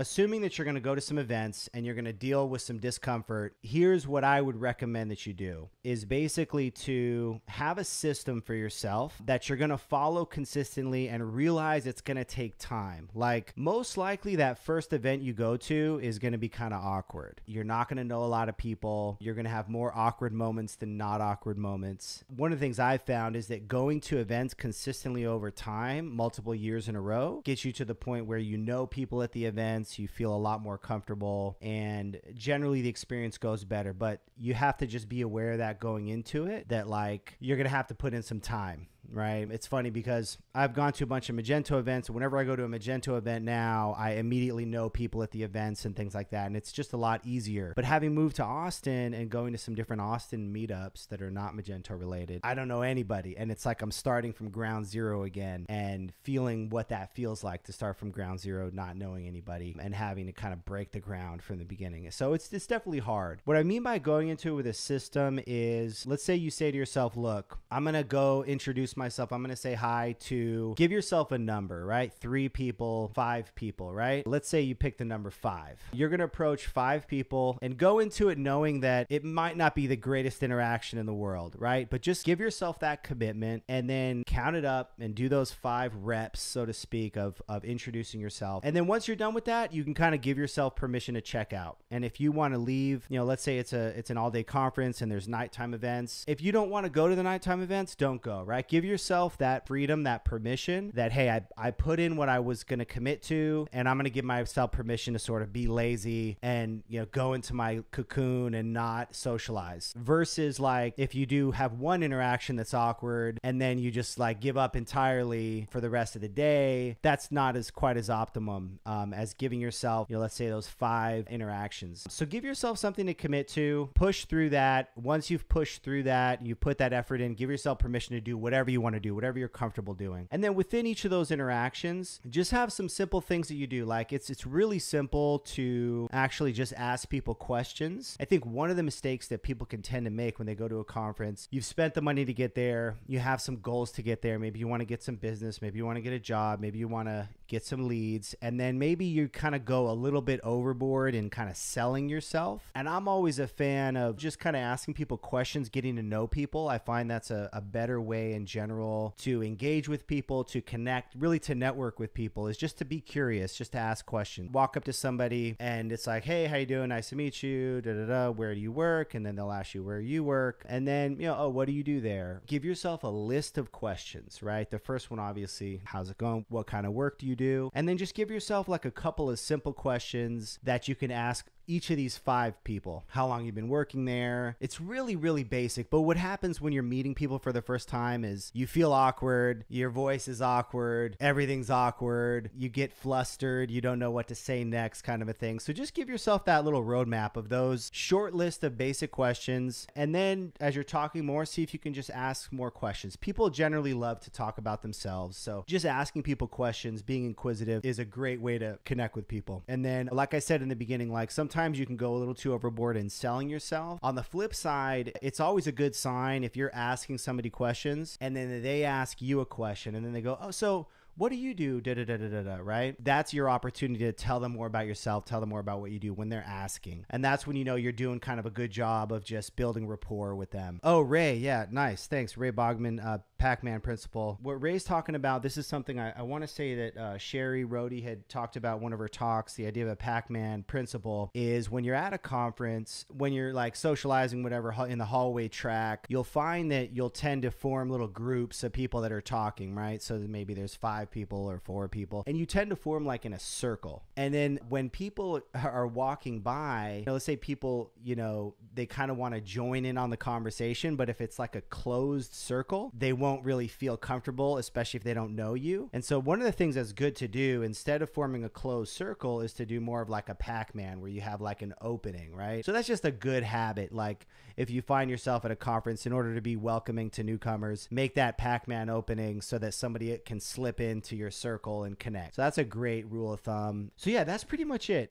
assuming that you're going to go to some events and you're going to deal with some discomfort, here's what I would recommend that you do is basically to have a system for yourself that you're going to follow consistently and realize it's going to take time. Like most likely that first event you go to is going to be kind of awkward. You're not going to know a lot of people. You're going to have more awkward moments than not awkward moments. One of the things I've found is that going to events consistently over time, multiple years in a row, gets you to the point where you know people at the events, you feel a lot more comfortable, and generally the experience goes better. But you have to just be aware of that going into it, that like you're going to have to put in some time right? It's funny because I've gone to a bunch of Magento events. Whenever I go to a Magento event now, I immediately know people at the events and things like that. And it's just a lot easier. But having moved to Austin and going to some different Austin meetups that are not Magento related, I don't know anybody. And it's like I'm starting from ground zero again and feeling what that feels like to start from ground zero, not knowing anybody and having to kind of break the ground from the beginning. So it's, it's definitely hard. What I mean by going into it with a system is let's say you say to yourself, look, I'm going to go introduce myself. I'm going to say hi to give yourself a number, right? Three people, five people, right? Let's say you pick the number five. You're going to approach five people and go into it knowing that it might not be the greatest interaction in the world, right? But just give yourself that commitment and then count it up and do those five reps, so to speak, of, of introducing yourself. And then once you're done with that, you can kind of give yourself permission to check out. And if you want to leave, you know, let's say it's a it's an all day conference and there's nighttime events. If you don't want to go to the nighttime events, don't go, right? Give yourself that freedom, that permission that, hey, I, I put in what I was going to commit to, and I'm going to give myself permission to sort of be lazy and, you know, go into my cocoon and not socialize. Versus like if you do have one interaction that's awkward and then you just like give up entirely for the rest of the day, that's not as quite as optimum um, as giving yourself, you know, let's say those five interactions. So give yourself something to commit to, push through that. Once you've pushed through that, you put that effort in, give yourself permission to do whatever you want to do, whatever you're comfortable doing. And then within each of those interactions, just have some simple things that you do. Like it's it's really simple to actually just ask people questions. I think one of the mistakes that people can tend to make when they go to a conference, you've spent the money to get there, you have some goals to get there. Maybe you want to get some business, maybe you want to get a job, maybe you want to get some leads, and then maybe you kind of go a little bit overboard in kind of selling yourself. And I'm always a fan of just kind of asking people questions, getting to know people. I find that's a, a better way in general to engage with people, to connect, really to network with people is just to be curious, just to ask questions. Walk up to somebody and it's like, hey, how you doing? Nice to meet you. Da da da. Where do you work? And then they'll ask you where you work. And then, you know, oh, what do you do there? Give yourself a list of questions, right? The first one, obviously, how's it going? What kind of work do you do? And then just give yourself like a couple of simple questions that you can ask each of these five people, how long you've been working there. It's really, really basic. But what happens when you're meeting people for the first time is you feel awkward, your voice is awkward, everything's awkward, you get flustered, you don't know what to say next, kind of a thing. So just give yourself that little roadmap of those short list of basic questions. And then as you're talking more, see if you can just ask more questions. People generally love to talk about themselves. So just asking people questions, being inquisitive is a great way to connect with people. And then, like I said in the beginning, like sometimes sometimes you can go a little too overboard in selling yourself. On the flip side, it's always a good sign if you're asking somebody questions and then they ask you a question and then they go, "Oh, so what do you do? Da, da, da, da, da, da, right? That's your opportunity to tell them more about yourself, tell them more about what you do when they're asking. And that's when you know you're doing kind of a good job of just building rapport with them. Oh, Ray, yeah, nice. Thanks. Ray Bogman, uh, Pac Man principle. What Ray's talking about, this is something I, I want to say that uh, Sherrie Rohde had talked about one of her talks. The idea of a Pac Man principle is when you're at a conference, when you're like socializing, whatever, in the hallway track, you'll find that you'll tend to form little groups of people that are talking, right? So maybe there's five people or four people, and you tend to form like in a circle. And then when people are walking by, you know, let's say people, you know, they kind of want to join in on the conversation, but if it's like a closed circle, they won't really feel comfortable, especially if they don't know you. And so one of the things that's good to do instead of forming a closed circle is to do more of like a Pac-Man where you have like an opening, right? So that's just a good habit. Like if you find yourself at a conference in order to be welcoming to newcomers, make that Pac-Man opening so that somebody can slip into your circle and connect. So that's a great rule of thumb. So yeah, that's pretty much it.